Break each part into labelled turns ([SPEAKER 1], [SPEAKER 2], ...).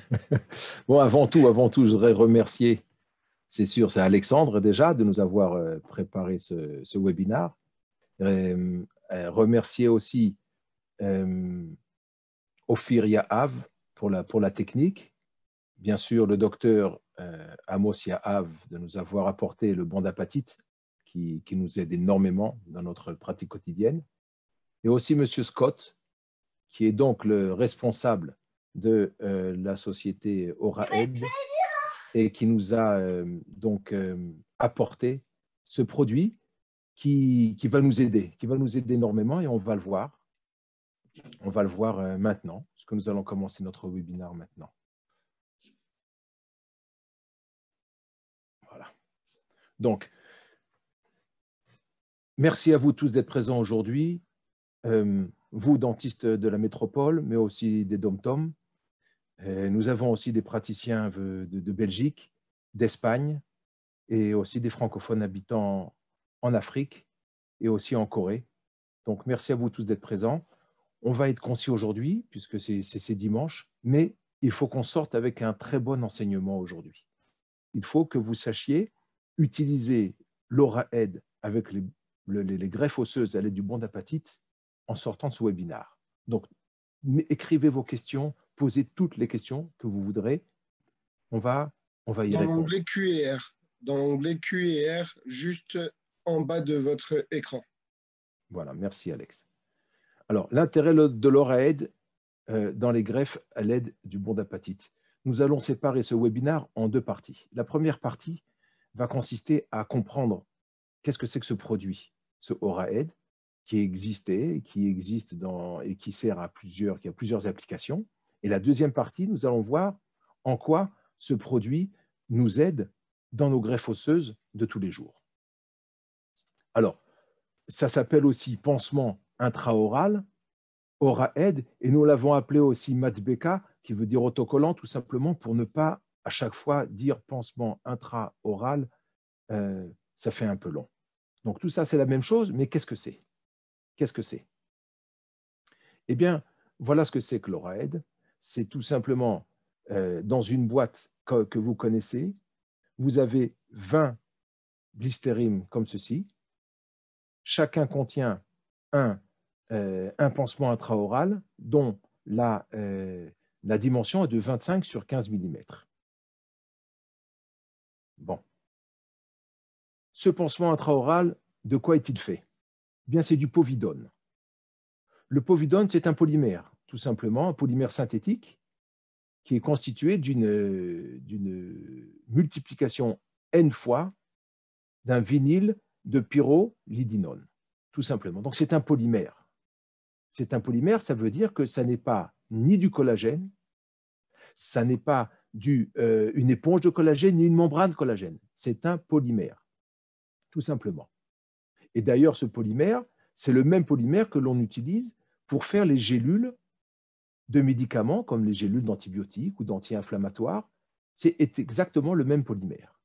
[SPEAKER 1] bon, avant tout, avant tout, je voudrais remercier, c'est sûr, c'est Alexandre déjà de nous avoir euh, préparé ce, ce webinaire. Euh, euh, remercier aussi euh, Ophir Yahav pour la, pour la technique. Bien sûr, le docteur euh, Amos Yahav de nous avoir apporté le bandapatite qui, qui nous aide énormément dans notre pratique quotidienne. Et aussi M. Scott, qui est donc le responsable de euh, la société Auraed et qui nous a euh, donc euh, apporté ce produit qui, qui va nous aider, qui va nous aider énormément et on va le voir. On va le voir maintenant, parce que nous allons commencer notre webinaire maintenant. Voilà. Donc, merci à vous tous d'être présents aujourd'hui. Vous, dentistes de la métropole, mais aussi des dom-toms. Euh, Nous avons aussi des praticiens de, Belgique, d'Espagne et aussi des francophones habitants en Afrique et aussi en Corée. Donc, merci à vous tous d'être présents. On va être concis aujourd'hui, puisque c'est dimanche, mais il faut qu'on sorte avec un très bon enseignement aujourd'hui. Il faut que vous sachiez utiliser aide avec les, le- les- les greffes osseuses à l'aide du bon d'apatite en sortant de ce webinaire. Donc, écrivez vos questions, posez toutes les questions que vous voudrez. On va, on va y
[SPEAKER 2] Dans
[SPEAKER 1] répondre.
[SPEAKER 2] l'onglet QR, dans l'onglet QR, juste en bas de votre écran.
[SPEAKER 1] Voilà, merci Alex. Alors, l'intérêt de l'ORAED euh, dans les greffes à l'aide du bon d'apatite. Nous allons séparer ce webinaire en deux parties. La première partie va consister à comprendre qu'est-ce que c'est que ce produit, ce ORAED, qui existait, qui existe dans, et qui sert à plusieurs, qui a plusieurs applications. Et la deuxième partie, nous allons voir en quoi ce produit nous aide dans nos greffes osseuses de tous les jours. Alors, ça s'appelle aussi pansement intraoral, aura-aide, et nous l'avons appelé aussi matbeka, qui veut dire autocollant, tout simplement pour ne pas à chaque fois dire pansement intraoral, euh, ça fait un peu long. Donc tout ça, c'est la même chose, mais qu'est-ce que c'est? Qu'est-ce que c'est? Eh bien, voilà ce que c'est que l'aura-aide. C'est tout simplement euh, dans une boîte que, vous connaissez, vous avez 20 blistérimes comme ceci, chacun contient un, euh, pansement intraoral dont la, euh, dimension est de 25 sur 15 mm. Bon. Ce pansement intraoral, de quoi est-il fait? Eh Bien, c'est du povidone. Le povidone, c'est un polymère, tout simplement, un polymère synthétique qui est constitué d'une multiplication n fois d'un vinyle de pyrrolidinone, tout simplement. Donc c'est un polymère. C'est un polymère, ça veut dire que ça n'est pas ni du collagène, ça n'est pas euh, une éponge de collagène ni une membrane de collagène. C'est un polymère, tout simplement. Et d'ailleurs, ce polymère, c'est le même polymère que l'on utilise pour faire les gélules de médicaments, comme les gélules d'antibiotiques ou d'anti-inflammatoires. C'est exactement le même polymère.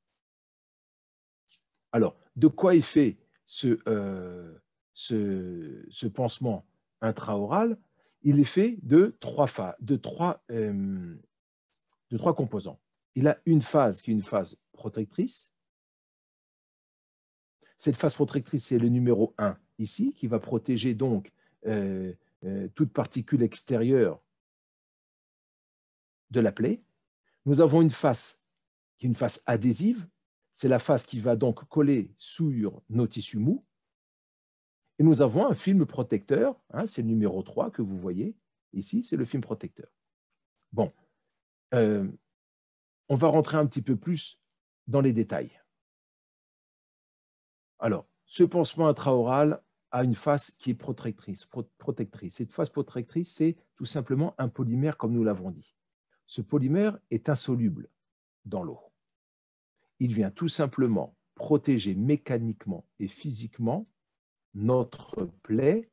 [SPEAKER 1] Alors, de quoi est fait ce, euh, ce, ce pansement intraoral? Il est fait de trois, de, trois, euh, de trois composants. Il a une phase qui est une phase protectrice. Cette phase protectrice, c'est le numéro 1 ici, qui va protéger donc euh, toute particule extérieure de la plaie. Nous avons une face qui est une face adhésive, c'est la face qui va donc coller sur nos tissus mous. Et nous avons un film protecteur, hein, c'est le numéro 3 que vous voyez ici, c'est le film protecteur. Bon, euh, on va rentrer un petit peu plus dans les détails. Alors, ce pansement intraoral a une face qui est protectrice. protectrice. Cette face protectrice, c'est tout simplement un polymère, comme nous l'avons dit. Ce polymère est insoluble dans l'eau il vient tout simplement protéger mécaniquement et physiquement notre plaie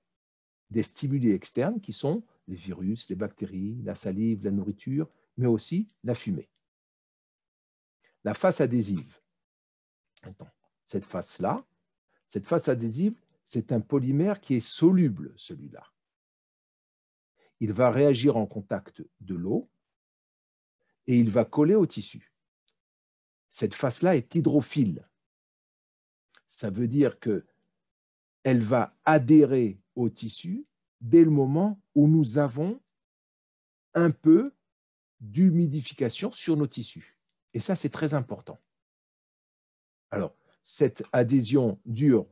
[SPEAKER 1] des stimuli externes qui sont les virus, les bactéries, la salive, la nourriture, mais aussi la fumée. La face adhésive, cette face-là, cette face adhésive, c'est un polymère qui est soluble, celui-là. Il va réagir en contact de l'eau, et il va coller au tissu. Cette face-là est hydrophile. Ça veut dire que elle va adhérer au tissu dès le moment où nous avons un peu d'humidification sur nos tissus. Et ça, c'est très important. Alors, cette adhésion dure,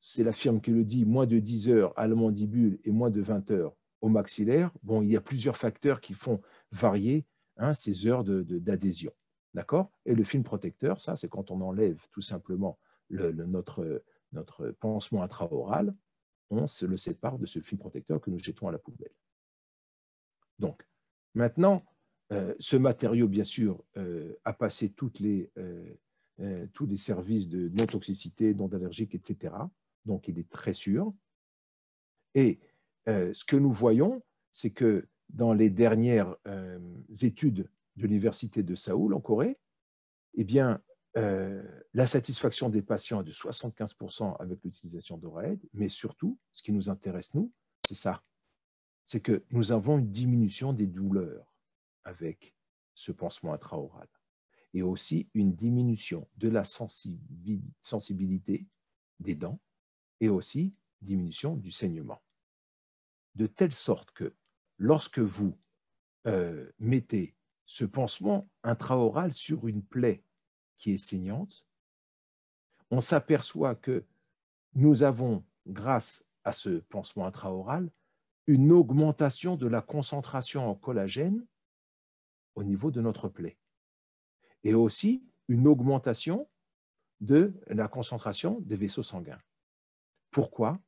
[SPEAKER 1] c'est la firme qui le dit, moins de 10 heures à la mandibule et moins de 20 heures au maxillaire. Bon, il y a plusieurs facteurs qui font varier hein, ces heures d'adhésion. D'accord? Et le film protecteur, ça, c'est quand on enlève tout simplement notre, notre pansement intraoral, on se le sépare de ce film protecteur que nous jetons à la poubelle. Donc, maintenant, euh, ce matériau, bien sûr, euh, a passé toutes les, euh, tous les services de non-toxicité, non-allergique, etc. Donc, il est très sûr. Et ce que nous voyons, c'est que dans les dernières études de l'Université de Saoul, en Corée, eh bien, euh, la satisfaction des patients est de 75% avec l'utilisation d'Oraed, mais surtout, ce qui nous intéresse, nous, c'est ça. C'est que nous avons une diminution des douleurs avec ce pansement intraoral et aussi une diminution de la sensibilité des dents et aussi diminution du saignement. De telle sorte que lorsque vous euh, mettez ce pansement intraoral sur une plaie qui est saignante, on s'aperçoit que nous avons, grâce à ce pansement intraoral, une augmentation de la concentration en collagène au niveau de notre plaie. Et aussi une augmentation de la concentration des vaisseaux sanguins. Pourquoi?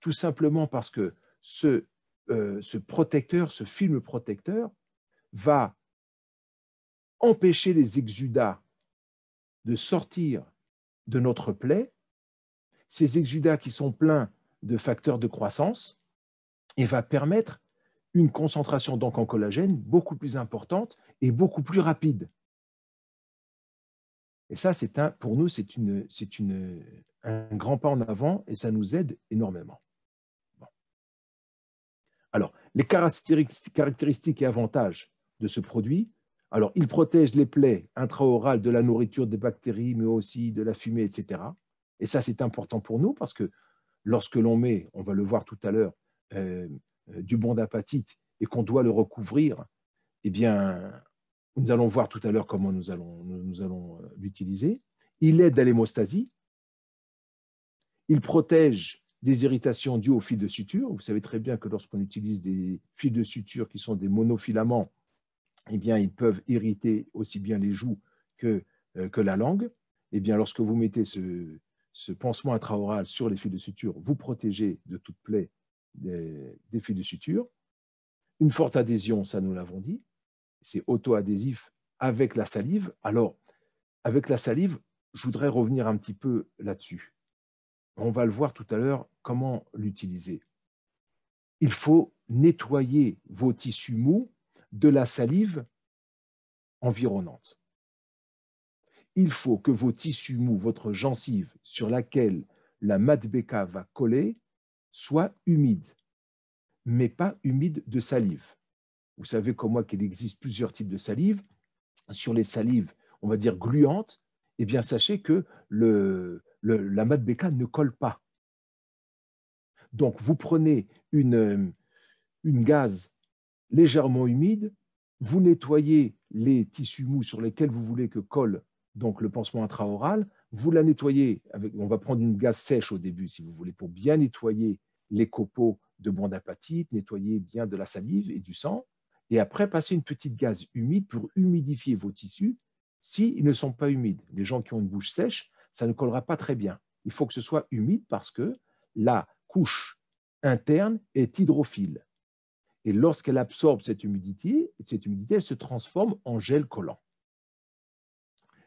[SPEAKER 1] Tout simplement parce que ce, euh, ce protecteur, ce film protecteur, va empêcher les exudats de sortir de notre plaie, ces exudats qui sont pleins de facteurs de croissance, et va permettre une concentration donc en collagène beaucoup plus importante et beaucoup plus rapide. Et ça, un, pour nous, c'est un grand pas en avant et ça nous aide énormément. Alors, les caractéristiques et avantages de ce produit, alors, il protège les plaies intraorales de la nourriture, des bactéries, mais aussi de la fumée, etc. Et ça, c'est important pour nous parce que lorsque l'on met, on va le voir tout à l'heure, euh, euh, du bon d'apatite et qu'on doit le recouvrir, eh bien, nous allons voir tout à l'heure comment nous allons, nous allons euh, l'utiliser. Il aide à l'hémostasie. Il protège des irritations dues aux fils de suture. Vous savez très bien que lorsqu'on utilise des fils de suture qui sont des monofilaments, eh bien, ils peuvent irriter aussi bien les joues que, euh, la langue. Eh bien, lorsque vous mettez ce, ce, pansement intraoral sur les fils de suture, vous protégez de toute plaie des, fils de suture. Une forte adhésion, ça nous l'avons dit, c'est auto-adhésif avec la salive. Alors, avec la salive, je voudrais revenir un petit peu là-dessus. On va le voir tout à l'heure, comment l'utiliser? Il faut nettoyer vos tissus mous de la salive environnante. Il faut que vos tissus mous, votre gencive sur laquelle la madbeka va coller, soit humide, mais pas humide de salive. Vous savez comme moi qu'il existe plusieurs types de salive. Sur les salives, on va dire gluantes, eh bien sachez que la madbeka ne colle pas. Donc vous prenez une, une gaz légèrement humide, vous nettoyez les tissus mous sur lesquels vous voulez que colle donc le pansement intraoral, vous la nettoyez, avec, on va prendre une gaz sèche au début si vous voulez, pour bien nettoyer les copeaux de bande d'apatite, nettoyer bien de la salive et du sang, et après passer une petite gaz humide pour humidifier vos tissus s'ils ne sont pas humides. Les gens qui ont une bouche sèche, ça ne collera pas très bien. Il faut que ce soit humide parce que la couche interne est hydrophile. Et lorsqu'elle absorbe cette humidité, cette humidité, elle se transforme en gel collant.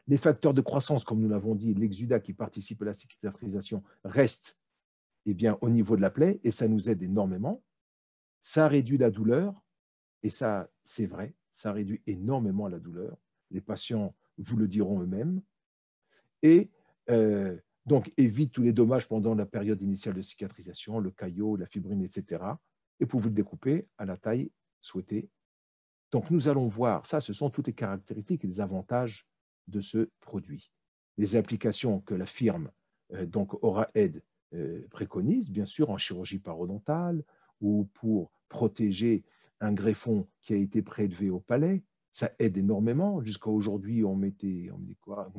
[SPEAKER 1] Les facteurs de croissance, comme nous l'avons dit, l'exudat qui participe à la cicatrisation reste eh bien, au niveau de la plaie et ça nous aide énormément. Ça réduit la douleur et ça, c'est vrai, ça réduit énormément la douleur. Les patients vous le diront eux-mêmes. Et euh, donc, évite tous les dommages pendant la période initiale de cicatrisation, le caillot, la fibrine, etc et pour vous le découper à la taille souhaitée Donc nous allons voir, ça ce sont toutes les caractéristiques et les avantages de ce produit. Les applications que la firme euh, donc euh, préconise, bien sûr en chirurgie parodontale ou pour protéger un greffon qui a été prélevé au palais, ça aide énormément. Jusqu'à aujourd'hui, on mettait,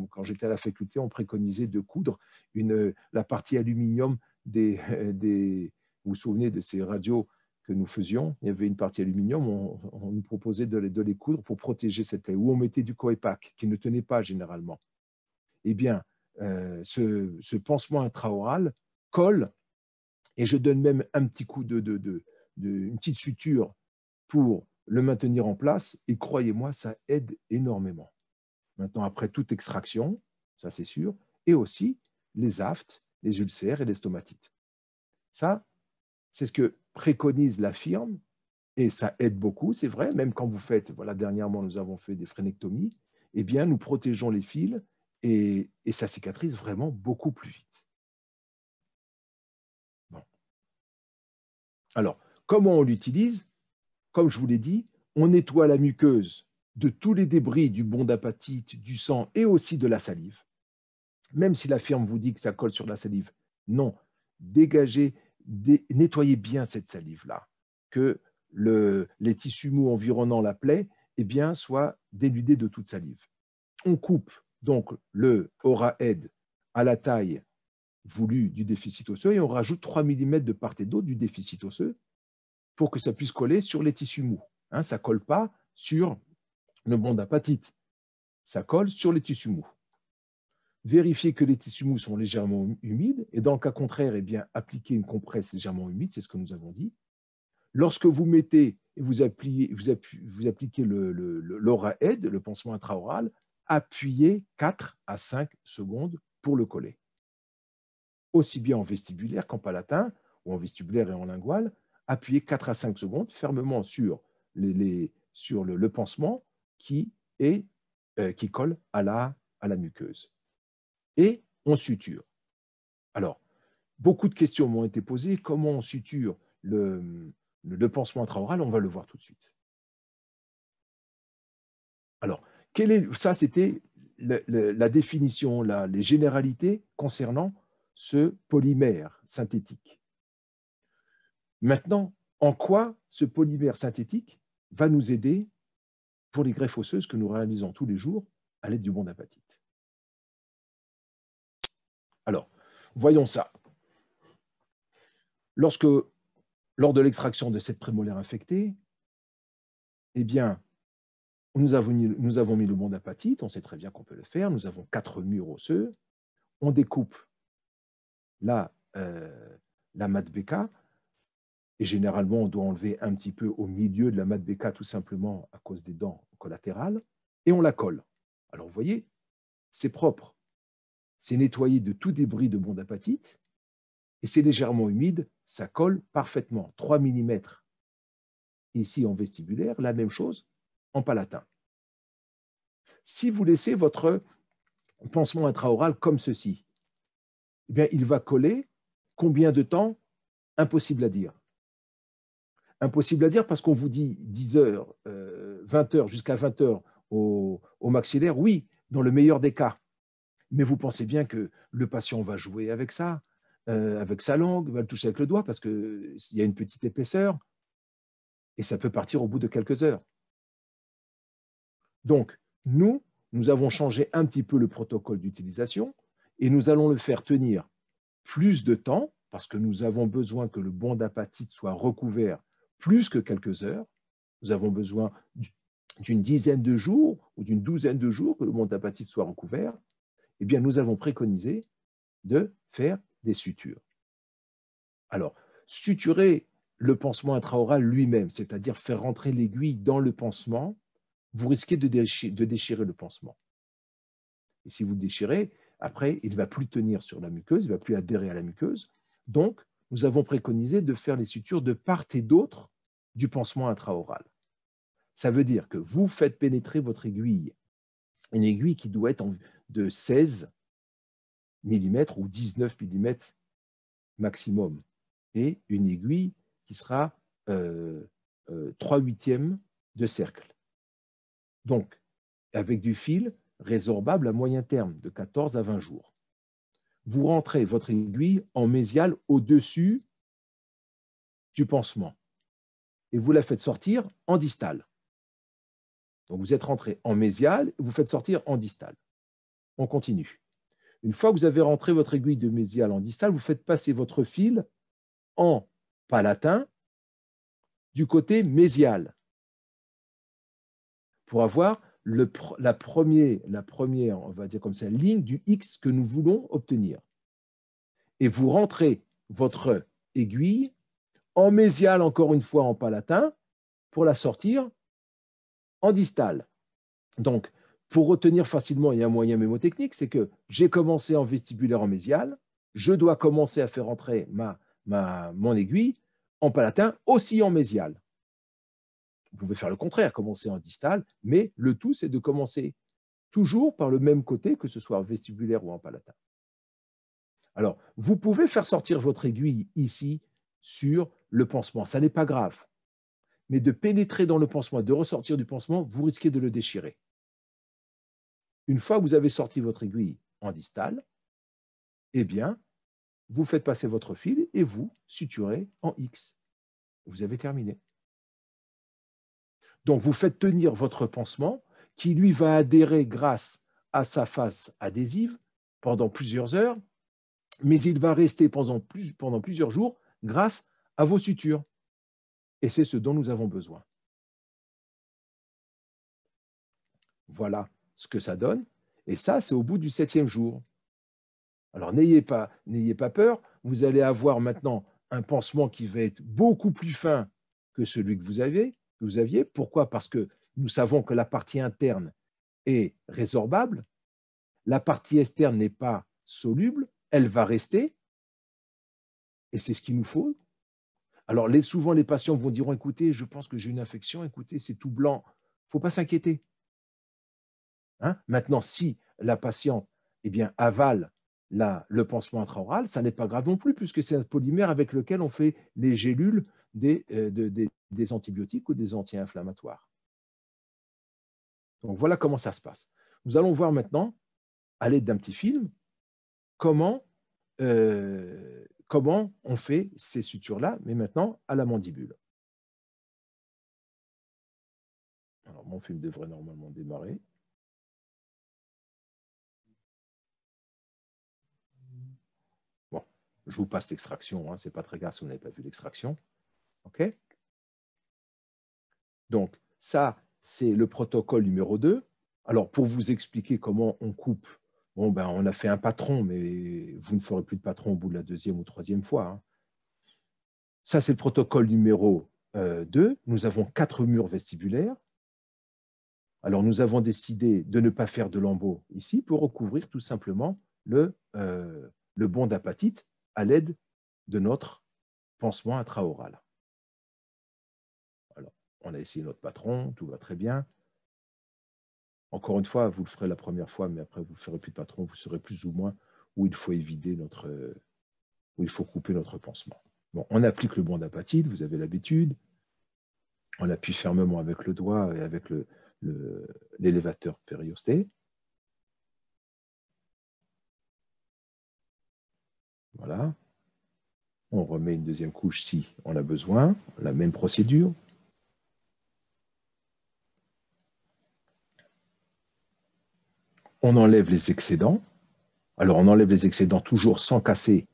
[SPEAKER 1] quand j'étais à la faculté, on préconisait de coudre la partie aluminium des, vous vous souvenez de ces radios que nous faisions, il y avait une partie aluminium, on, nous proposait de les, coudre pour protéger cette plaie, ou on mettait du coépac qui ne tenait pas généralement. Eh bien, euh, ce, pansement intraoral colle, et je donne même un petit coup de, de, une petite suture pour le maintenir en place, et croyez-moi, ça aide énormément. Maintenant, après toute extraction, ça c'est sûr, et aussi les aftes, les ulcères et les stomatites. Ça, c'est ce que préconise la firme, et ça aide beaucoup, c'est vrai, même quand vous faites, voilà, dernièrement, nous avons fait des phrénectomies, eh bien, nous protégeons les fils et, ça cicatrise vraiment beaucoup plus vite. Alors, comment on l'utilise? Comme je vous l'ai dit, on nettoie la muqueuse de tous les débris du bon d'apatite, du sang et aussi de la salive. Même si la firme vous dit que ça colle sur la salive, non. Dégagez, nettoyez bien cette salive-là, que les tissus mous environnant la plaie eh bien, soient dénudés de toute salive. On coupe donc le aura aide à la taille voulue du déficit osseux et on rajoute 3 mm de part et d'autre du déficit osseux pour que ça puisse coller sur les tissus mous. Hein, ça ne colle pas sur le bon d'apatite, ça colle sur les tissus mous. Vérifiez que les tissus mous sont légèrement humides et dans le cas contraire, eh bien, appliquez une compresse légèrement humide, c'est ce que nous avons dit. Lorsque vous mettez et vous, appliquez, vous appliquez le, le, l'aura aide, le pansement intraoral, appuyez 4 à 5 secondes pour le coller. Aussi bien en vestibulaire qu'en palatin, ou en vestibulaire et en lingual, appuyez 4 à 5 secondes fermement sur, le, pansement qui, est, euh, colle à la, muqueuse. Et on suture. Alors, beaucoup de questions m'ont été posées. Comment on suture le, le pansement intraoral? On va le voir tout de suite. Alors, ça, c'était la, définition, les généralités concernant ce polymère synthétique. Maintenant, en quoi ce polymère synthétique va nous aider pour les greffes osseuses que nous réalisons tous les jours à l'aide du bon d'apatite Alors, voyons ça. Lorsque, lors de l'extraction de cette prémolaire infectée, eh bien, nous avons, mis, le bon d'apatite, on sait très bien qu'on peut le faire. Nous avons quatre murs osseux. On découpe la, euh, la mat et généralement, on doit enlever un petit peu au milieu de la mat tout simplement à cause des dents collatérales, et on la colle. Alors, vous voyez, c'est propre. C'est nettoyé de tout débris de bon d'apatite, et c'est légèrement humide, ça colle parfaitement. 3 mm ici en vestibulaire, la même chose en palatin. Si vous laissez votre pansement intraoral comme ceci, eh bien, il va coller combien de temps? Impossible à dire. Impossible à dire parce qu'on vous dit 10 heures, 20 euh, heures, jusqu'à 20 heures au, maxillaire, oui, dans le meilleur des cas. Mais vous pensez bien que le patient va jouer avec ça, euh, avec sa langue, va le toucher avec le doigt parce qu'il y a une petite épaisseur et ça peut partir au bout de quelques heures. Donc, nous, nous avons changé un petit peu le protocole d'utilisation et nous allons le faire tenir plus de temps parce que nous avons besoin que le bon d'apatite soit recouvert plus que quelques heures. Nous avons besoin d'une dizaine de jours ou d'une douzaine de jours que le bon d'apatite soit recouvert. Eh bien, nous avons préconisé de faire des sutures. Alors, suturer le pansement intraoral lui-même, c'est-à-dire faire rentrer l'aiguille dans le pansement, vous risquez de déchirer, le pansement. Et si vous le déchirez, après, il ne va plus tenir sur la muqueuse, il ne va plus adhérer à la muqueuse. Donc, nous avons préconisé de faire les sutures de part et d'autre du pansement intraoral. Ça veut dire que vous faites pénétrer votre aiguille, une aiguille qui doit être de 16 mm ou 19 mm maximum, et une aiguille qui sera euh, 3 euh, huitièmes de cercle Donc, avec du fil résorbable à moyen terme, de 14 à 20 jours. Vous rentrez votre aiguille en mésial au-dessus du pansement et vous la faites sortir en distal. Donc vous êtes rentré en mésial, vous faites sortir en distal. On continue. Une fois que vous avez rentré votre aiguille de mésial en distal, vous faites passer votre fil en palatin du côté mésial pour avoir la, première, on va dire comme ça, ligne du X que nous voulons obtenir. Et vous rentrez votre aiguille en mésial, encore une fois en palatin, pour la sortir en distal. Donc, pour retenir facilement, il y a un moyen mémotechnique, c'est que j'ai commencé en vestibulaire en mésial, je dois commencer à faire entrer ma, ma, mon aiguille en palatin aussi en mésial. Vous pouvez faire le contraire, commencer en distal, mais le tout, c'est de commencer toujours par le même côté, que ce soit en vestibulaire ou en palatin. Alors, vous pouvez faire sortir votre aiguille ici sur le pansement, ça n'est pas grave. Mais de pénétrer dans le pansement, de ressortir du pansement, vous risquez de le déchirer. Une fois que vous avez sorti votre aiguille en distal, eh bien, vous faites passer votre fil et vous suturez en X. Vous avez terminé. Donc, vous faites tenir votre pansement qui, lui, va adhérer grâce à sa face adhésive pendant plusieurs heures, mais il va rester pendant, plusieurs jours grâce à vos sutures. Et c'est ce dont nous avons besoin. Voilà ce que ça donne. Et ça, c'est au bout du septième jour. Alors n'ayez pas, n'ayez pas peur, vous allez avoir maintenant un pansement qui va être beaucoup plus fin que celui que vous avez, vous aviez. Pourquoi? Parce que nous savons que la partie interne est résorbable, la partie externe n'est pas soluble, elle va rester, et c'est ce qu'il nous faut. Alors, souvent, les patients vont dire écoutez, je pense que j'ai une infection, écoutez, c'est tout blanc. Il ne faut pas s'inquiéter. Hein? Maintenant, si la patiente eh bien, avale le pansement intraoral, ça n'est pas grave non plus, puisque c'est un polymère avec lequel on fait les gélules des, euh, des antibiotiques ou des anti-inflammatoires. Donc voilà comment ça se passe. Nous allons voir maintenant, à l'aide d'un petit film, comment, euh, comment on fait ces sutures-là, mais maintenant à la mandibule. Alors mon film devrait normalement démarrer. Bon, je vous passe l'extraction, hein, ce n'est pas très grave si vous n'avez pas vu l'extraction. OK? Donc, ça, c'est le protocole numéro 2. Alors, pour vous expliquer comment on coupe, ben, on a fait un patron, mais vous ne ferez plus de patron au bout de la deuxième ou troisième fois. Hein. Ça, c'est le protocole numéro 2. Euh, nous avons quatre murs vestibulaires. Alors, nous avons décidé de ne pas faire de lambeaux ici pour recouvrir tout simplement le, euh, le bon d'apatite à l'aide de notre pansement intraoral on a essayé notre patron, tout va très bien. Encore une fois, vous le ferez la première fois, mais après, vous ne ferez plus de patron, vous saurez plus ou moins où il faut évider notre, où il faut couper notre pansement. Bon, on applique le bond d'apatite, vous avez l'habitude. On appuie fermement avec le doigt et avec l'élévateur le, périosté. Voilà. On remet une deuxième couche si on a besoin, la même procédure. On enlève les excédents. Alors, on enlève les excédents toujours sans casser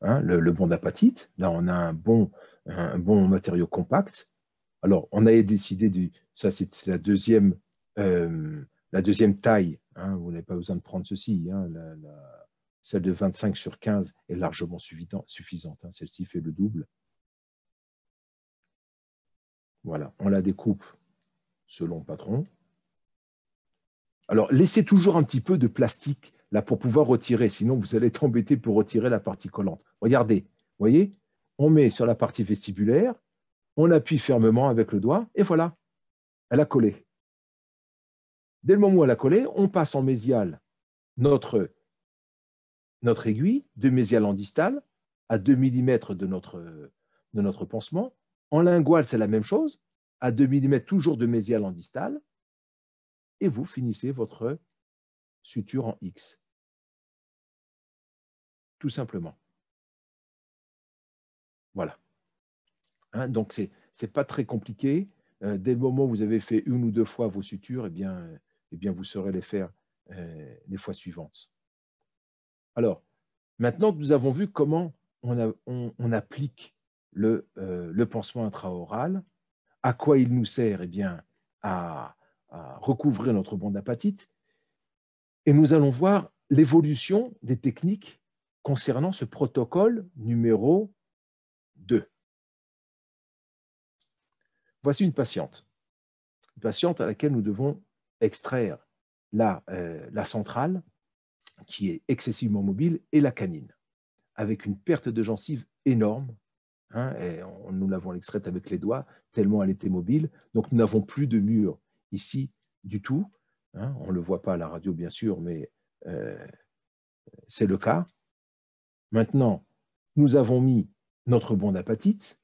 [SPEAKER 1] hein, le, bon d'apatite. Là, on a un bon, matériau compact. Alors, on a décidé du. Ça, c'est la deuxième, euh, la deuxième taille. Hein. vous n'avez pas besoin de prendre ceci. Hein. celle de 25 sur 15 est largement suffisante. Celle-ci fait le double. Voilà, on la découpe selon le patron. Alors, laissez toujours un petit peu de plastique là pour pouvoir retirer, sinon vous allez être embêté pour retirer la partie collante. Regardez, voyez, on met sur la partie vestibulaire, on appuie fermement avec le doigt, et voilà, elle a collé. Dès le moment où elle a collé, on passe en mésial notre, notre aiguille, de mésial en distal, à 2 mm de notre, de notre pansement. En lingual, c'est la même chose, à 2 mm toujours de mésial en distal. Et vous finissez votre suture en X. Tout simplement. Voilà. Hein, donc, ce n'est pas très compliqué. Euh, dès le moment où vous avez fait une ou deux fois vos sutures, eh bien, eh bien vous saurez les faire euh, les fois suivantes. Alors, maintenant nous avons vu comment on, applique le, euh, le, pansement intraoral, à quoi il nous sert eh bien, à, recouvrir notre bande d'apatite, et nous allons voir l'évolution des techniques concernant ce protocole numéro 2. Voici une patiente, une patiente à laquelle nous devons extraire la, euh, la centrale qui est excessivement mobile et la canine, avec une perte de gencive énorme. Hein, et nous l'avons extraite avec les doigts, tellement elle était mobile. Donc nous n'avons plus de mur ici du tout. Hein. on ne le voit pas à la radio, bien sûr, mais euh, c'est le cas. Maintenant, nous avons mis notre bon d'apatite.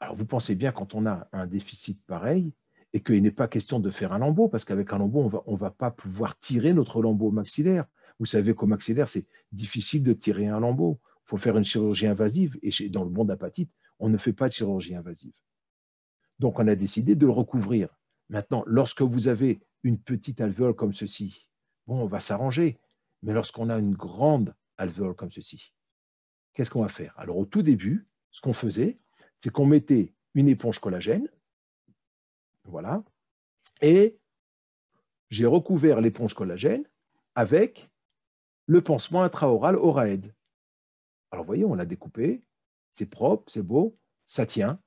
[SPEAKER 1] Alors vous pensez bien, quand on a un déficit pareil, et qu'il n'est pas question de faire un lambeau, parce qu'avec un lambeau, on ne va pas pouvoir tirer notre lambeau maxillaire. Vous savez qu'au maxillaire, c'est difficile de tirer un lambeau. Il faut faire une chirurgie invasive. Et dans le bon d'apatite, on ne fait pas de chirurgie invasive. Donc, on a décidé de le recouvrir. Maintenant, lorsque vous avez une petite alvéole comme ceci, on va s'arranger. Mais lorsqu'on a une grande alvéole comme ceci, qu'est-ce qu'on va faire? Alors, au tout début, ce qu'on faisait, c'est qu'on mettait une éponge collagène. Voilà. Et j'ai recouvert l'éponge collagène avec le pansement intraoral Auraed. Alors, vous voyez, on l'a découpé, c'est propre, c'est beau, ça tient.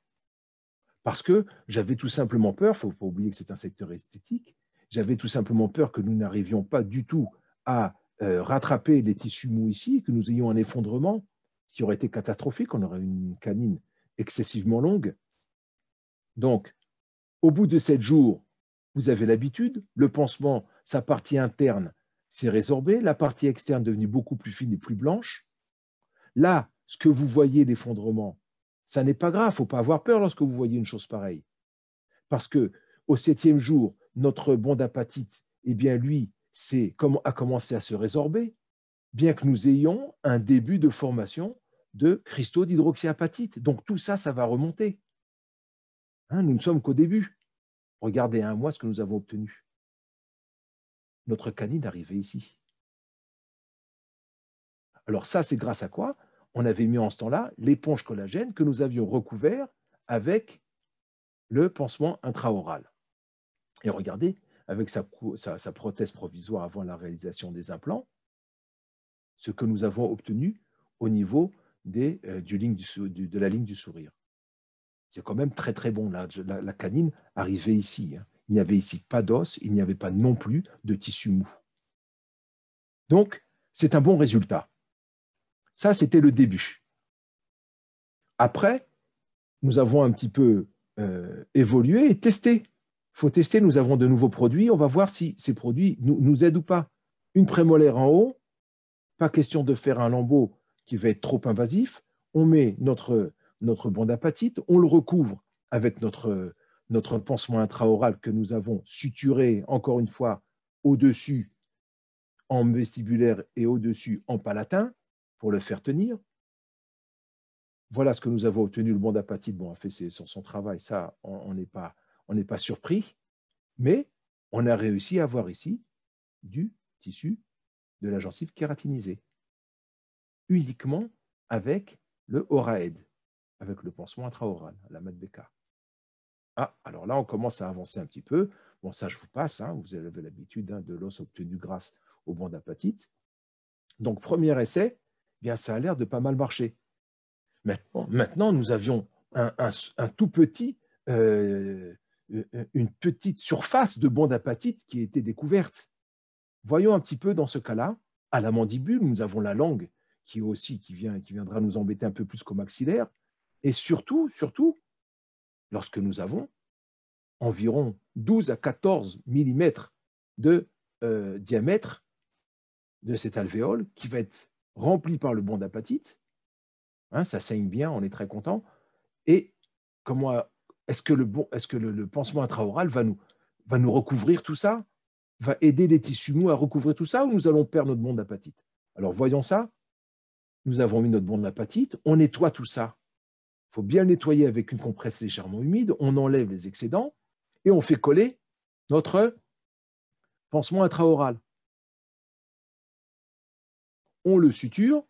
[SPEAKER 1] Parce que j'avais tout simplement peur, il ne faut pas oublier que c'est un secteur esthétique, j'avais tout simplement peur que nous n'arrivions pas du tout à euh, rattraper les tissus mous ici, que nous ayons un effondrement, ce qui aurait été catastrophique, on aurait une canine excessivement longue. Donc, au bout de sept jours, vous avez l'habitude, le pansement, sa partie interne, c'est résorbé, la partie externe devenue beaucoup plus fine et plus blanche. Là, ce que vous voyez, l'effondrement, ça n'est pas grave, il ne faut pas avoir peur lorsque vous voyez une chose pareille. Parce que au septième jour, notre bon d'apatite, eh bien lui, c'est a commencé à se résorber, bien que nous ayons un début de formation de cristaux d'hydroxyapatite. Donc tout ça, ça va remonter. Hein, nous ne sommes qu'au début. Regardez un mois ce que nous avons obtenu notre canine arrivait ici. Alors ça, c'est grâce à quoi? On avait mis en ce temps-là l'éponge collagène que nous avions recouvert avec le pansement intraoral. Et regardez, avec sa, prothèse provisoire avant la réalisation des implants, ce que nous avons obtenu au niveau euh, de la ligne du sourire. C'est quand même très très bon. La, la canine arrivait ici. Hein. Il n'y avait ici pas d'os, il n'y avait pas non plus de tissu mou. Donc, c'est un bon résultat. Ça, c'était le début. Après, nous avons un petit peu euh, évolué et testé. Il faut tester, nous avons de nouveaux produits, on va voir si ces produits nous, aident ou pas. Une prémolaire en haut, pas question de faire un lambeau qui va être trop invasif. On met notre, notre bande apatite, on le recouvre avec notre, notre pansement intraoral que nous avons suturé, encore une fois, au-dessus en vestibulaire et au-dessus en palatin pour le faire tenir. Voilà ce que nous avons obtenu. Le bon d'apatite bon, a fait son, son travail, ça, on n'est pas, surpris, mais on a réussi à avoir ici du tissu de la gencive kératinisée, uniquement avec le Oraed, avec le pansement intraoral, la Madbeka. Ah, alors là, on commence à avancer un petit peu. Bon, ça, je vous passe. Hein. vous avez l'habitude hein, de l'os obtenu grâce au banc d'apatite. Donc, premier essai, bien, ça a l'air de pas mal marcher. Maintenant, nous avions un, tout petit, euh, euh, une petite surface de banc d'apatite qui a été découverte. Voyons un petit peu dans ce cas-là, à la mandibule, nous avons la langue qui aussi qui vient, qui viendra nous embêter un peu plus qu'au maxillaire, et surtout, surtout, lorsque nous avons environ 12 à 14 mm de euh, diamètre de cet alvéole qui va être rempli par le bon d'apatite. Hein, ça saigne bien, on est très content. Et comment est-ce que, le, bon, est-ce que le, pansement intraoral va nous, va nous recouvrir tout ça? Va aider les tissus mous à recouvrir tout ça ou nous allons perdre notre bande d'apatite? Alors voyons ça. Nous avons mis notre bande d'apatite, on nettoie tout ça. Il faut bien nettoyer avec une compresse légèrement humide, on enlève les excédents et on fait coller notre pansement intraoral. On le suture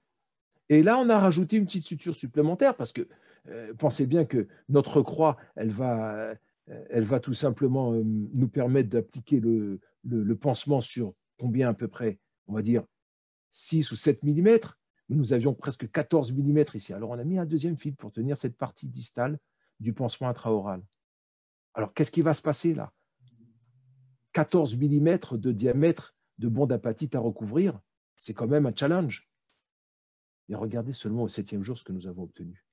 [SPEAKER 1] et là on a rajouté une petite suture supplémentaire parce que euh, pensez bien que notre croix, elle va, euh, tout simplement euh, nous permettre d'appliquer le, pansement sur combien à peu près On va dire 6 ou 7 mm. Nous avions presque 14 mm ici. Alors on a mis un deuxième fil pour tenir cette partie distale du pansement intraoral. Alors qu'est-ce qui va se passer là? 14 mm de diamètre de bande d'apatite à recouvrir, c'est quand même un challenge. Et regardez seulement au septième jour ce que nous avons obtenu.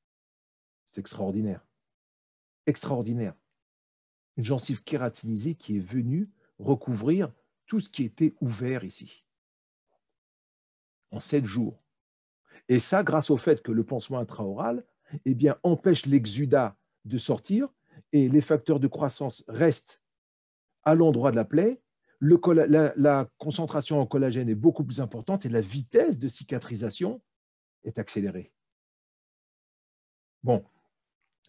[SPEAKER 1] C'est extraordinaire. Extraordinaire une gencive kératinisée qui est venue recouvrir tout ce qui était ouvert ici, en sept jours. Et ça, grâce au fait que le pansement intraoral eh empêche l'exudat de sortir et les facteurs de croissance restent à l'endroit de la plaie, la, concentration en collagène est beaucoup plus importante et la vitesse de cicatrisation est accélérée. Bon,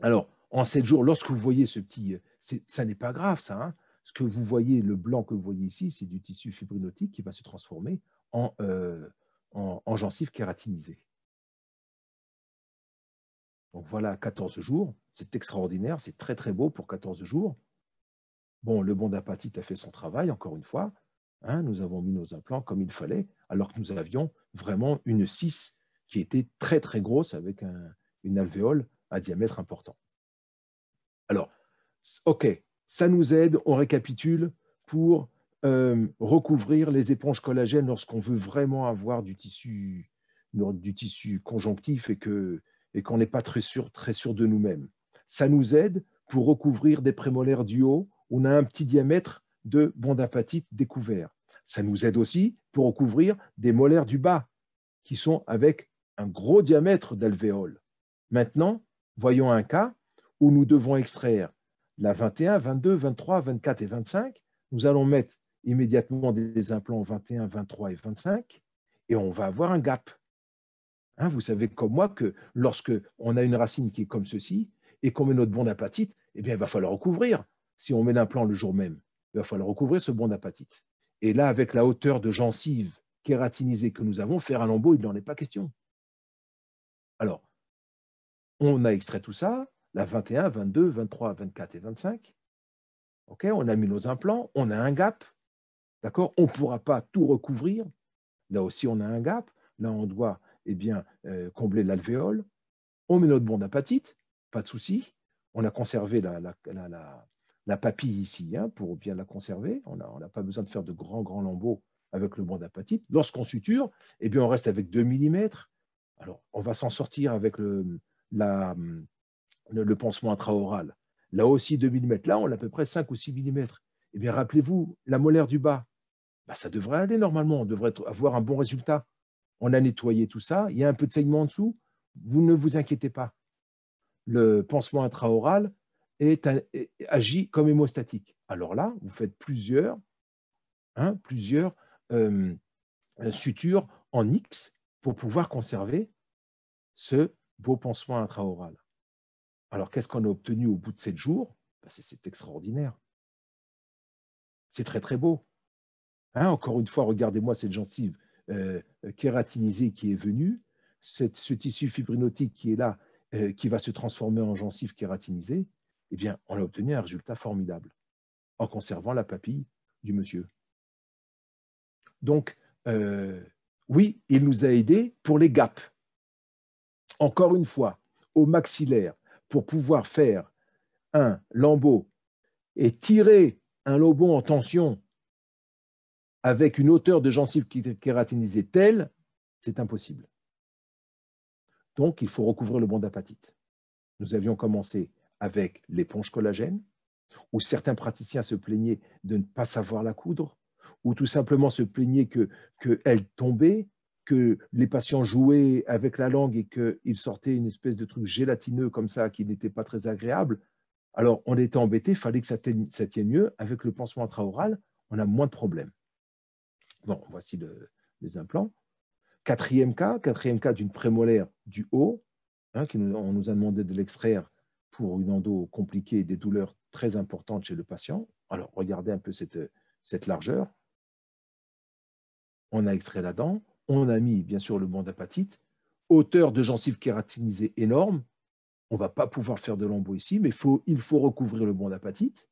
[SPEAKER 1] alors, en sept jours, lorsque vous voyez ce petit, ça n'est pas grave, ça. Hein. Ce que vous voyez, le blanc que vous voyez ici, c'est du tissu fibrinotique qui va se transformer en, euh, en, gencive kératinisée. Donc voilà, 14 jours, c'est extraordinaire, c'est très très beau pour 14 jours. Bon, le bon d'apatite a fait son travail, encore une fois. Hein, nous avons mis nos implants comme il fallait, alors que nous avions vraiment une 6 qui était très très grosse avec une alvéole à diamètre important. Alors, OK, ça nous aide, on récapitule, pour euh, recouvrir les éponges collagènes lorsqu'on veut vraiment avoir du tissu, conjonctif et que et qu'on n'est pas très sûr, très sûr de nous-mêmes. Ça nous aide pour recouvrir des prémolaires du haut. On a un petit diamètre de bande apatite découvert. Ça nous aide aussi pour recouvrir des molaires du bas qui sont avec un gros diamètre d'alvéole. Maintenant, voyons un cas où nous devons extraire la 21, 22, 23, 24 et 25. Nous allons mettre immédiatement des implants 21, 23 et 25 et on va avoir un gap. Hein, vous savez comme moi que lorsque on a une racine qui est comme ceci et qu'on met notre bande apatite, eh bien, il va falloir recouvrir. Si on met l'implant le jour même, il va falloir recouvrir ce bond d'apatite. Et là, avec la hauteur de gencive kératinisée que nous avons, faire un lambeau, il n'en est pas question. Alors, on a extrait tout ça, la 21, 22, 23, 24 et 25. OK, on a mis nos implants, on a un gap. D'accord? On ne pourra pas tout recouvrir. Là aussi, on a un gap. Là, on doit eh bien, euh, combler l'alvéole. On met notre bande apatite, pas de souci. On a conservé la, papille ici hein, pour bien la conserver. On n'a pas besoin de faire de grands, grands lambeaux avec le bande d'apatite. Lorsqu'on suture, eh bien, on reste avec 2 mm. Alors, on va s'en sortir avec le, la, le, pansement intraoral. Là aussi, 2 mm. Là, on a à peu près 5 ou 6 mm. Eh bien, rappelez-vous, la molaire du bas, bah, ça devrait aller normalement. On devrait avoir un bon résultat. On a nettoyé tout ça. Il y a un peu de saignement en dessous. Vous ne vous inquiétez pas. Le pansement intraoral agit comme hémostatique. Alors là, vous faites plusieurs, hein, plusieurs euh, sutures en X pour pouvoir conserver ce beau pansement intraoral. Alors, qu'est-ce qu'on a obtenu au bout de sept jours? Ben, C'est extraordinaire. C'est très, très beau. Hein, encore une fois, regardez-moi cette gencive euh, kératinisée qui est venue, ce tissu fibrinotique qui est là, euh, qui va se transformer en gencive kératinisée. Eh bien, on a obtenu un résultat formidable en conservant la papille du monsieur. Donc, euh, oui, il nous a aidés pour les gaps. Encore une fois, au maxillaire, pour pouvoir faire un lambeau et tirer un lambeau en tension avec une hauteur de gencive kératinisée telle, c'est impossible. Donc, il faut recouvrir le bond d'apatite. Nous avions commencé avec l'éponge collagène, où certains praticiens se plaignaient de ne pas savoir la coudre, ou tout simplement se plaignaient qu'elle tombait, que les patients jouaient avec la langue et qu'il sortait une espèce de truc gélatineux comme ça qui n'était pas très agréable, alors on était embêté, il fallait que ça tienne, mieux. Avec le pansement intraoral, on a moins de problèmes. Bon, voici les implants. Quatrième cas, quatrième cas d'une prémolaire du haut, hein, on nous a demandé de l'extraire pour une endo compliquée et des douleurs très importantes chez le patient. Alors, regardez un peu cette, largeur. On a extrait la dent, on a mis bien sûr le banc d'apatite, hauteur de gencive kératinisée énorme. On ne va pas pouvoir faire de lambeau ici, mais il faut recouvrir le banc d'apatite.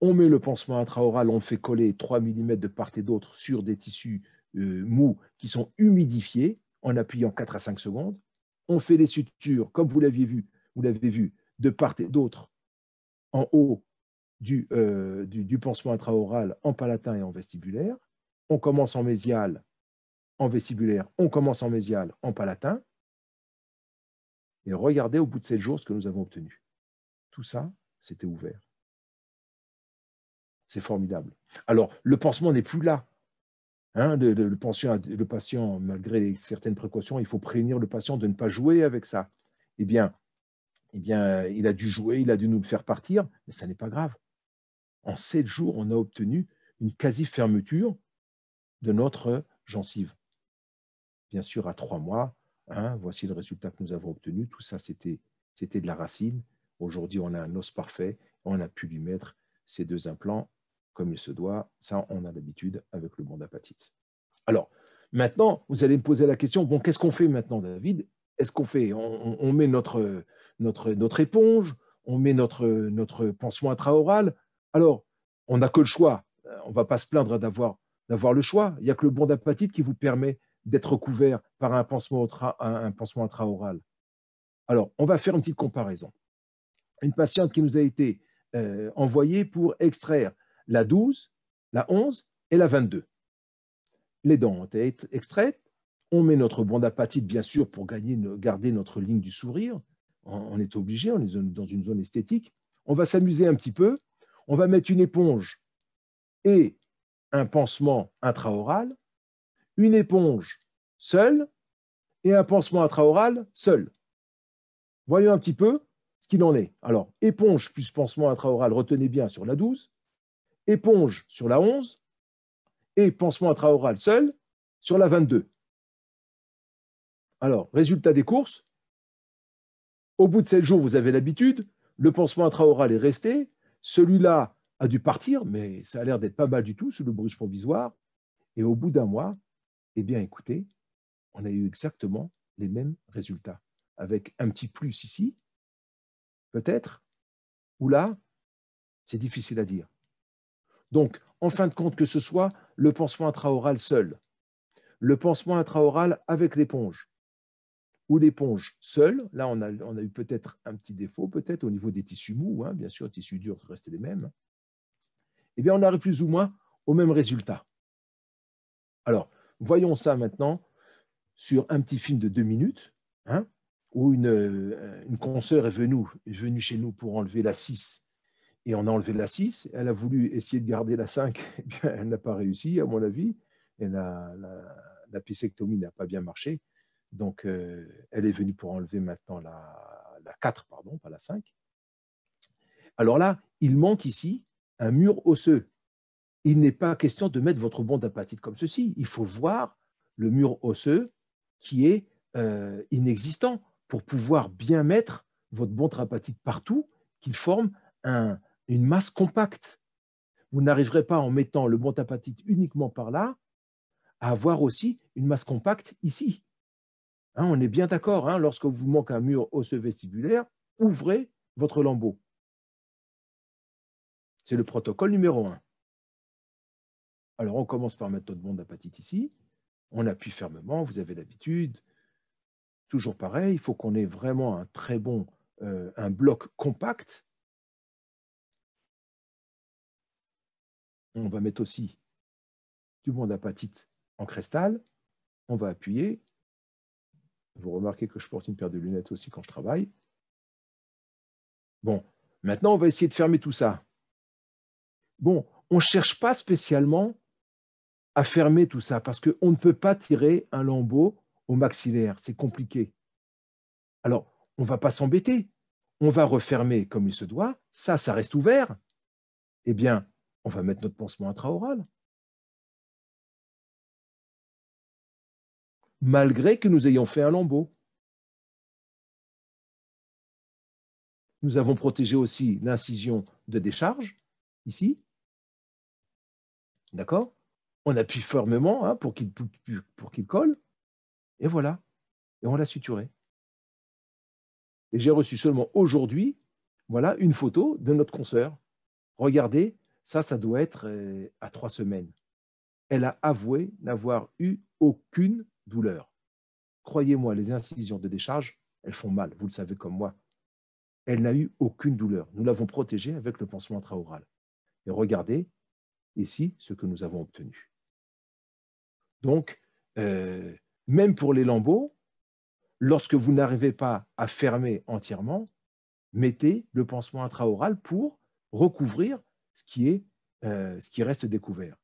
[SPEAKER 1] On met le pansement intraoral, on fait coller 3 mm de part et d'autre sur des tissus euh, mous qui sont humidifiés en appuyant 4 à 5 secondes. On fait les sutures, comme vous l'aviez vu, vous l'avez vu, de part et d'autre en haut du, euh, du, du, pansement intraoral en palatin et en vestibulaire. On commence en mésial, en vestibulaire, on commence en mésial, en palatin. Et regardez au bout de 7 jours ce que nous avons obtenu. Tout ça, c'était ouvert. C'est formidable. Alors, le pansement n'est plus là. Hein, le, patient, malgré certaines précautions, il faut prévenir le patient de ne pas jouer avec ça. Eh bien, eh bien, il a dû jouer, il a dû nous le faire partir, mais ça n'est pas grave. En sept jours, on a obtenu une quasi-fermeture de notre gencive. Bien sûr, à trois mois, hein, voici le résultat que nous avons obtenu. Tout ça, c'était de la racine. Aujourd'hui, on a un os parfait. On a pu lui mettre ces deux implants comme il se doit. Ça, on a l'habitude avec le bon d'apatite. Alors, maintenant, vous allez me poser la question, bon, qu'est-ce qu'on fait maintenant, David? Est-ce qu'on fait on, met notre, notre, notre éponge, on met notre, notre pansement intraoral? Alors, on n'a que le choix. On ne va pas se plaindre d'avoir, d'avoir le choix. Il n'y a que le bon d'apatite qui vous permet d'être couvert par un pansement, un pansement intraoral. Alors, on va faire une petite comparaison. Une patiente qui nous a été euh, envoyée pour extraire la 12, la 11 et la 22. Les dents ont été extraites. On met notre bande apatite, bien sûr, pour garder notre ligne du sourire. On est obligé, on est dans une zone esthétique. On va s'amuser un petit peu. On va mettre une éponge et un pansement intraoral, une éponge seule et un pansement intraoral seul. Voyons un petit peu ce qu'il en est. Alors, éponge plus pansement intraoral, retenez bien sur la 12, éponge sur la 11 et pansement intraoral seul sur la 22. Alors, résultat des courses, au bout de 7 jours, vous avez l'habitude, le pansement intraoral est resté, celui-là a dû partir, mais ça a l'air d'être pas mal du tout sous le bridge provisoire, et au bout d'un mois, eh bien écoutez, on a eu exactement les mêmes résultats, avec un petit plus ici, peut-être, ou là, c'est difficile à dire. Donc, en fin de compte, que ce soit le pansement intraoral seul, le pansement intraoral avec l'éponge, ou l'éponge seule, là on a, eu peut-être un petit défaut, peut-être au niveau des tissus mous, hein, bien sûr, tissus durs restaient les mêmes, eh bien on arrive plus ou moins au même résultat. Alors, voyons ça maintenant sur un petit film de deux minutes, hein, où une, euh, une consoeur est venue, est venue chez nous pour enlever la 6 et on a enlevé la 6. Elle a voulu essayer de garder la 5, eh elle n'a pas réussi, à mon avis. Et la, la, n'a pas bien marché. Donc, euh, elle est venue pour enlever maintenant la, la 4, pardon, pas la 5. Alors là, il manque ici un mur osseux. Il n'est pas question de mettre votre bande d'apatite comme ceci. Il faut voir le mur osseux qui est euh, inexistant pour pouvoir bien mettre votre bande d'apatite partout, qu'il forme un, une masse compacte. Vous n'arriverez pas en mettant le bon apatite uniquement par là à avoir aussi une masse compacte ici. Hein, on est bien d'accord, hein, lorsque vous manque un mur osseux vestibulaire, ouvrez votre lambeau. C'est le protocole numéro un. Alors on commence par mettre notre bande d'apatite ici, on appuie fermement, vous avez l'habitude. Toujours pareil, il faut qu'on ait vraiment un très bon, euh, un bloc compact On va mettre aussi du bon d'apatite en cristal. On va appuyer. Vous remarquez que je porte une paire de lunettes aussi quand je travaille. Bon, maintenant, on va essayer de fermer tout ça. Bon, on ne cherche pas spécialement à fermer tout ça parce qu'on ne peut pas tirer un lambeau au maxillaire. C'est compliqué. Alors, on ne va pas s'embêter. On va refermer comme il se doit. Ça, ça reste ouvert. Eh bien, on va mettre notre pansement intraoral. Malgré que nous ayons fait un lambeau. Nous avons protégé aussi l'incision de décharge, ici. D'accord? On appuie fermement hein, pour qu'il colle. Et voilà. Et on l'a suturé. Et j'ai reçu seulement aujourd'hui, voilà, une photo de notre consoeur. Regardez ça, ça doit être euh, à trois semaines. Elle a avoué n'avoir eu aucune douleur. Croyez-moi, les incisions de décharge, elles font mal, vous le savez comme moi. Elle n'a eu aucune douleur. Nous l'avons protégée avec le pansement intraoral. Et regardez ici ce que nous avons obtenu. Donc, euh, même pour les lambeaux, lorsque vous n'arrivez pas à fermer entièrement, mettez le pansement intraoral pour recouvrir ce qui, est, euh, ce qui reste découvert.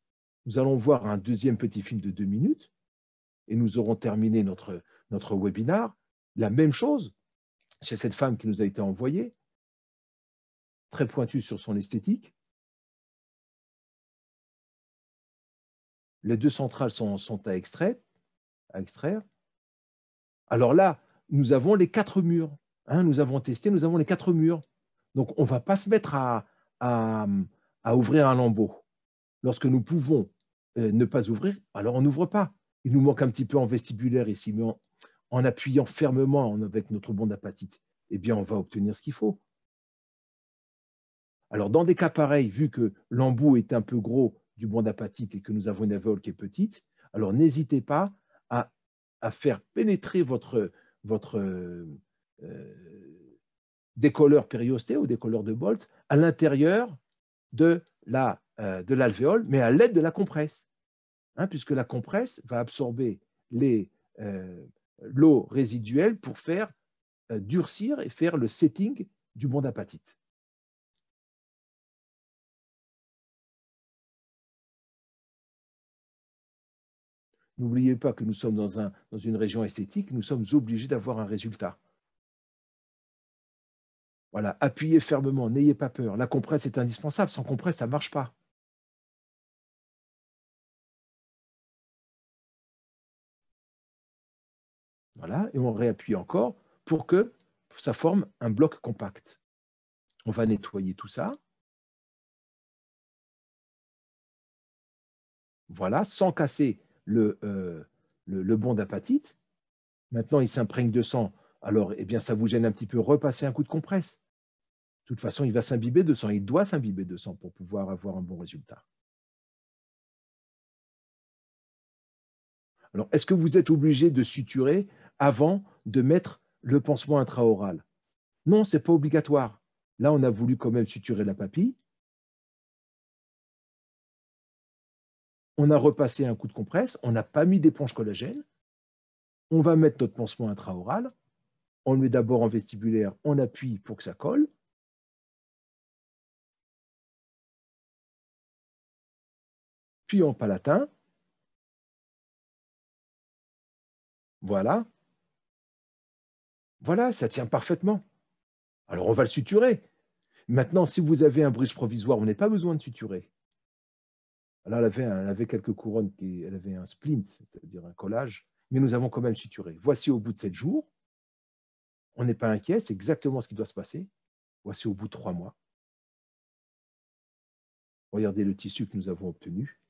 [SPEAKER 1] Nous allons voir un deuxième petit film de deux minutes et nous aurons terminé notre, notre webinar. La même chose chez cette femme qui nous a été envoyée, très pointue sur son esthétique. Les deux centrales sont, à, extraire. Alors là, nous avons les quatre murs. Hein, nous avons testé, nous avons les quatre murs. Donc, on ne va pas se mettre à, ouvrir un lambeau. Lorsque nous pouvons euh, ne pas ouvrir, alors on n'ouvre pas. Il nous manque un petit peu en vestibulaire ici, mais en, appuyant fermement avec notre bon d'apatite, eh bien, on va obtenir ce qu'il faut. Alors, dans des cas pareils, vu que l'embout est un peu gros du bon d'apatite et que nous avons une alvéole qui est petite, alors n'hésitez pas à, faire pénétrer votre, votre euh, décolleur périosté ou décolleur de Bolt à l'intérieur euh, de l'alvéole, mais à l'aide de la compresse, hein, puisque la compresse va absorber euh, l'eau résiduelle pour faire durcir et faire le setting du bon d'apatite. N'oubliez pas que nous sommes dans une région esthétique, nous sommes obligés d'avoir un résultat. Voilà, appuyez fermement, n'ayez pas peur. La compresse est indispensable. Sans compresse, ça ne marche pas. Voilà, et on réappuie encore pour que ça forme un bloc compact. On va nettoyer tout ça. Voilà, sans casser le, euh, le, bon d'apatite. Maintenant, il s'imprègne de sang. Alors, eh bien, ça vous gêne un petit peu, repasser un coup de compresse. De toute façon, il va s'imbiber de sang. Il doit s'imbiber de sang pour pouvoir avoir un bon résultat. Alors, est-ce que vous êtes obligé de suturer avant de mettre le pansement intraoral? Non, ce n'est pas obligatoire. Là, on a voulu quand même suturer la papille. On a repassé un coup de compresse, on n'a pas mis d'éponge collagène. On va mettre notre pansement intraoral. On le met d'abord en vestibulaire, on appuie pour que ça colle. En palatin. Voilà. Voilà, ça tient parfaitement. Alors on va le suturer. Maintenant, si vous avez un bridge provisoire, on n'a pas besoin de suturer. Alors elle avait, elle avait quelques couronnes, qui, elle avait un splint, c'est-à-dire un collage, mais nous avons quand même suturé. Voici au bout de sept jours. On n'est pas inquiet, c'est exactement ce qui doit se passer. Voici au bout de trois mois. Regardez le tissu que nous avons obtenu.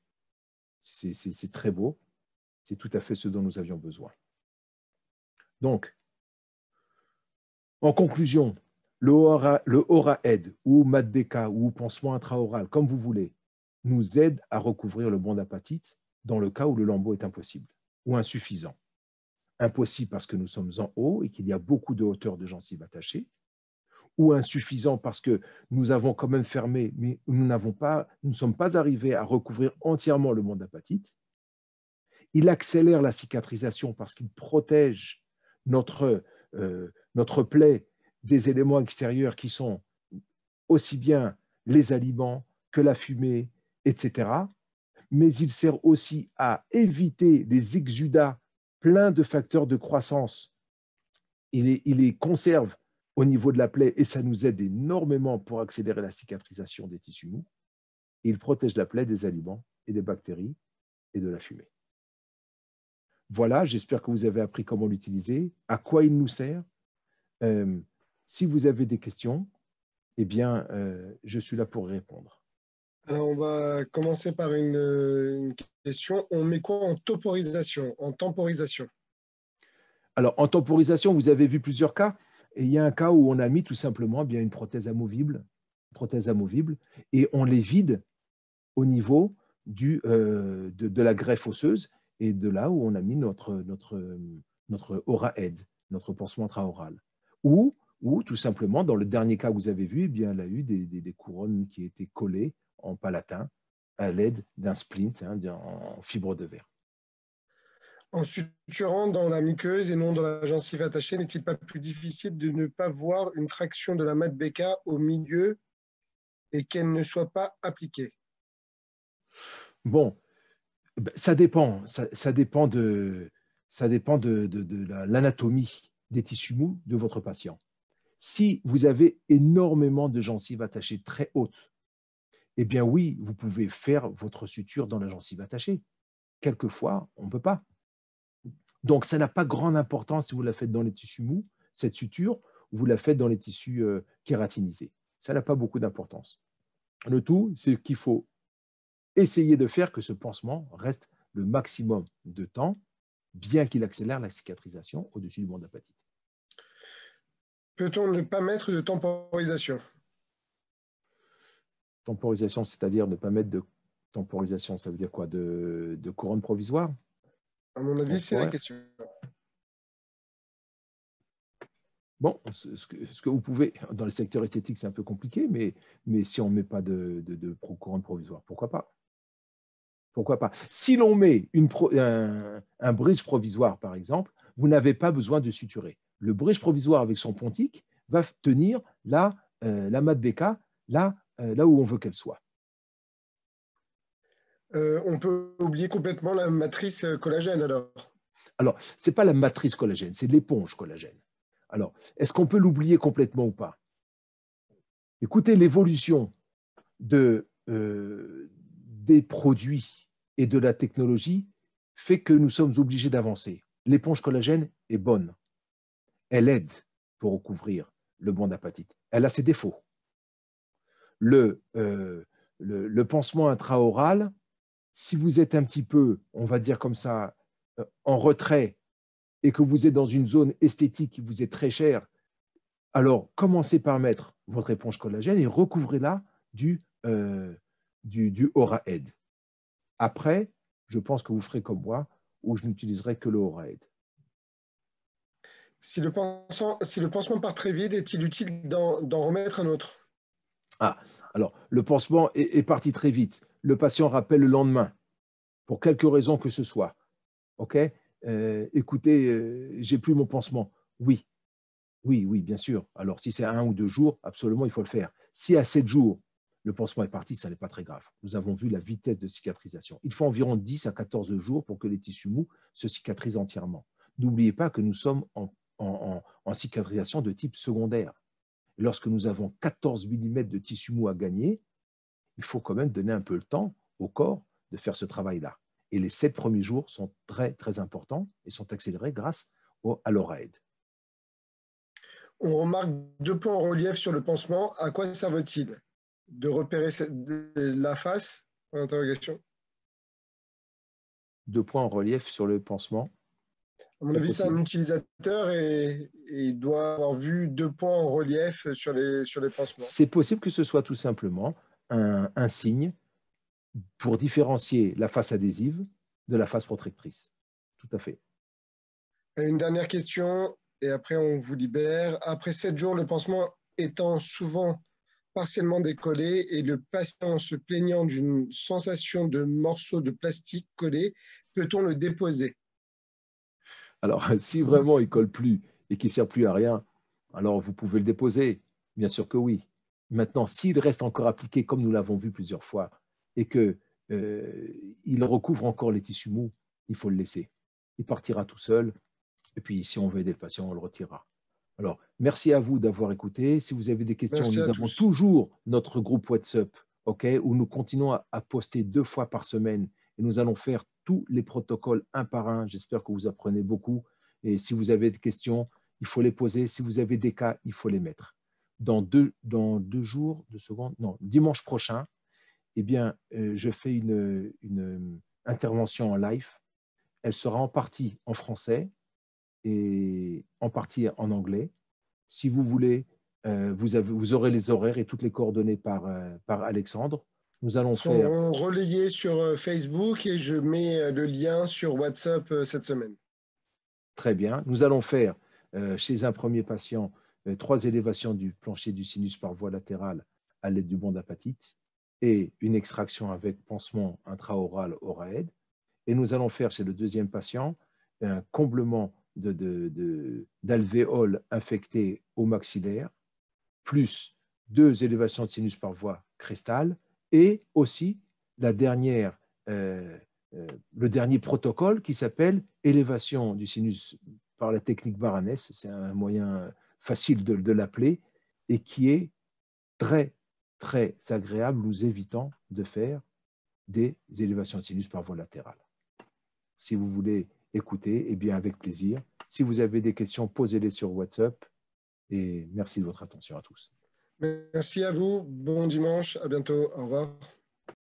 [SPEAKER 1] C'est très beau. C'est tout à fait ce dont nous avions besoin. Donc, en conclusion, le Aura, le Aura Aid ou Madbeka ou pansement intraoral, comme vous voulez, nous aide à recouvrir le bon d'apatite dans le cas où le lambeau est impossible ou insuffisant. Impossible parce que nous sommes en haut et qu'il y a beaucoup de hauteur de gencives attachées, ou insuffisant parce que nous avons quand même fermé, mais nous n'avons pas, nous ne sommes pas arrivés à recouvrir entièrement le monde d'apatite. Il accélère la cicatrisation parce qu'il protège notre, euh, notre plaie des éléments extérieurs qui sont aussi bien les aliments que la fumée, etc. Mais il sert aussi à éviter les exudats pleins de facteurs de croissance. Il il les conserve au niveau de la plaie et ça nous aide énormément pour accélérer la cicatrisation des tissus mous. il protège la plaie des aliments et des bactéries et de la fumée. voilà, j'espère que vous avez appris comment l'utiliser, à quoi il nous sert. Euh, si vous avez des questions, eh bien, euh, je suis là pour répondre.
[SPEAKER 2] Alors, on va commencer par une, question. On met quoi en temporisation, en temporisation?
[SPEAKER 1] Alors, en temporisation, vous avez vu plusieurs cas. Et il y a un cas où on a mis tout simplement eh une prothèse amovible, et on les vide au niveau euh, de, la greffe osseuse et de là où on a mis notre, notre, notre aura aide, notre pansement intraoral. Ou, ou tout simplement, dans le dernier cas que vous avez vu, eh bien, elle a eu des, des, couronnes qui étaient collées en palatin à l'aide d'un splint hein, en fibre de verre.
[SPEAKER 2] En suturant dans la muqueuse et non dans la gencive attachée, n'est-il pas plus difficile de ne pas voir une traction de la mat BK au milieu et qu'elle ne soit pas appliquée?
[SPEAKER 1] Bon, ben, ça dépend. Ça, dépend de, ça dépend de, l'anatomie des tissus mous de votre patient. Si vous avez énormément de gencives attachées très hautes, eh bien oui, vous pouvez faire votre suture dans la gencive attachée. Quelquefois, on ne peut pas. Donc, ça n'a pas grande importance si vous la faites dans les tissus mous, cette suture, ou vous la faites dans les tissus euh, kératinisés. Ça n'a pas beaucoup d'importance. Le tout, c'est qu'il faut essayer de faire que ce pansement reste le maximum de temps, bien qu'il accélère la cicatrisation au-dessus du banc d'apatite.
[SPEAKER 2] Peut-on ne pas mettre de temporisation?
[SPEAKER 1] Temporisation, c'est-à-dire ne pas mettre de temporisation, ça veut dire quoi? De, de couronne provisoire?
[SPEAKER 2] À mon avis, c'est la question.
[SPEAKER 1] Bon, ce que, vous pouvez, dans le secteur esthétique, c'est un peu compliqué, mais, mais si on ne met pas de, de, de provisoire, pourquoi pas? Pourquoi pas? Si l'on met un, bridge provisoire, par exemple, vous n'avez pas besoin de suturer. Le bridge provisoire avec son pontique va tenir la, euh, la mat là, euh, là où on veut qu'elle soit.
[SPEAKER 2] Euh, on peut oublier complètement la matrice collagène alors
[SPEAKER 1] Alors, ce n'est pas la matrice collagène, c'est l'éponge collagène. Alors, est-ce qu'on peut l'oublier complètement ou pas? Écoutez, l'évolution de, des produits et de la technologie fait que nous sommes obligés d'avancer. L'éponge collagène est bonne. Elle aide pour recouvrir le banc d'apatite. Elle a ses défauts. Le, euh, le, pansement intraoral, si vous êtes un petit peu, on va dire comme ça, euh, en retrait et que vous êtes dans une zone esthétique qui vous est très chère, alors commencez par mettre votre éponge collagène et recouvrez-la du, euh, du, du Aura Aid. Après, je pense que vous ferez comme moi, où je n'utiliserai que le Aid.
[SPEAKER 2] Si le, pansement, si le pansement part très vite, est-il utile d'en remettre un autre?
[SPEAKER 1] Ah, alors, le pansement est, parti très vite. Le patient rappelle le lendemain, pour quelque raison que ce soit. OK? Euh, Écoutez, euh, j'ai plus mon pansement. Oui, oui, oui, bien sûr. Alors, si c'est un ou deux jours, absolument, il faut le faire. Si à sept jours, le pansement est parti, ça n'est pas très grave. Nous avons vu la vitesse de cicatrisation. Il faut environ 10 à 14 jours pour que les tissus mous se cicatrisent entièrement. N'oubliez pas que nous sommes en, cicatrisation de type secondaire. Lorsque nous avons 14 mm de tissu mou à gagner, il faut quand même donner un peu le temps au corps de faire ce travail-là. Et les sept premiers jours sont très, très importants et sont accélérés grâce au, à l'oreille.
[SPEAKER 2] On remarque deux points en relief sur le pansement. À quoi servent-ils de repérer la face? Interrogation
[SPEAKER 1] Deux points en relief sur le pansement.
[SPEAKER 2] À mon avis, c'est un utilisateur et, il doit avoir vu deux points en relief sur les, sur les pansements.
[SPEAKER 1] C'est possible que ce soit tout simplement un, un signe pour différencier la face adhésive de la face protectrice. Tout à fait.
[SPEAKER 2] une dernière question, et après on vous libère. Après sept jours, le pansement étant souvent partiellement décollé et le patient se plaignant d'une sensation de morceaux de plastique collés, peut-on le déposer?
[SPEAKER 1] Alors, si vraiment il colle plus et qu'il ne sert plus à rien, alors vous pouvez le déposer. Bien sûr que oui. Maintenant, s'il reste encore appliqué, comme nous l'avons vu plusieurs fois, et qu'il euh, recouvre encore les tissus mous, il faut le laisser. Il partira tout seul. Et puis, si on veut aider le patient, on le retirera. Alors, merci à vous d'avoir écouté. Si vous avez des questions, nous avons toujours notre groupe WhatsApp, ok, où nous continuons à, poster deux fois par semaine et nous allons faire tous les protocoles un par un. J'espère que vous apprenez beaucoup. Et si vous avez des questions, il faut les poser. Si vous avez des cas, il faut les mettre. Dans deux, dans deux jours, deux secondes, non, dimanche prochain, eh bien, euh, je fais une, une intervention en live. Elle sera en partie en français et en partie en anglais. Si vous voulez, euh, vous, avez, vous, aurez les horaires et toutes les coordonnées par, euh, par Alexandre.
[SPEAKER 2] Nous allons sont faire. relayés sur euh, Facebook et je mets le lien sur WhatsApp cette semaine.
[SPEAKER 1] Très bien. Nous allons faire chez un premier patient trois élévations du plancher du sinus par voie latérale à l'aide du bond d'apatite et une extraction avec pansement intraoral ORAED. Et nous allons faire chez le deuxième patient un comblement d'alvéoles de, de, infectés au maxillaire, plus deux élévations de sinus par voie cristal, et aussi la dernière, euh, euh, le dernier protocole qui s'appelle élévation du sinus par la technique Baranès, c'est un moyen facile de, l'appeler, et qui est très, très agréable, nous évitant de faire des élévations de sinus par voie latérale. Si vous voulez écoutez, eh bien avec plaisir. Si vous avez des questions, posez-les sur WhatsApp. Et merci de votre attention à tous.
[SPEAKER 2] Merci à vous. Bon dimanche. À bientôt. Au revoir.